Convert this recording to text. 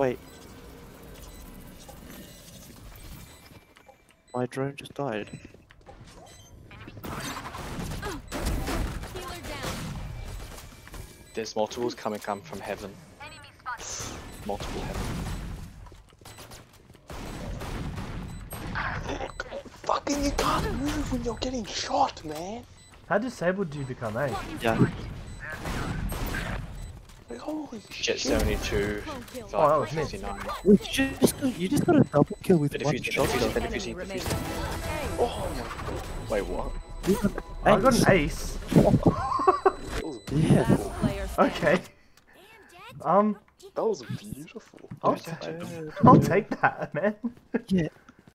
Wait. My drone just died. Healer down. There's multiples coming come from heaven. Multiple heaven. Fucking you can't move when you're getting shot, man. How disabled do you become, eh? Yeah. Like, holy Jett 72, Clone. Oh, that was 559. Wait, you just got, you just got a double kill with The one shot. the Enemy the remaining. Oh my god. Wait, what? You got I got an ace. Yeah. Last player standing. Okay. Um, That was beautiful. I'll, Yeah. I'll take that, man. Yeah.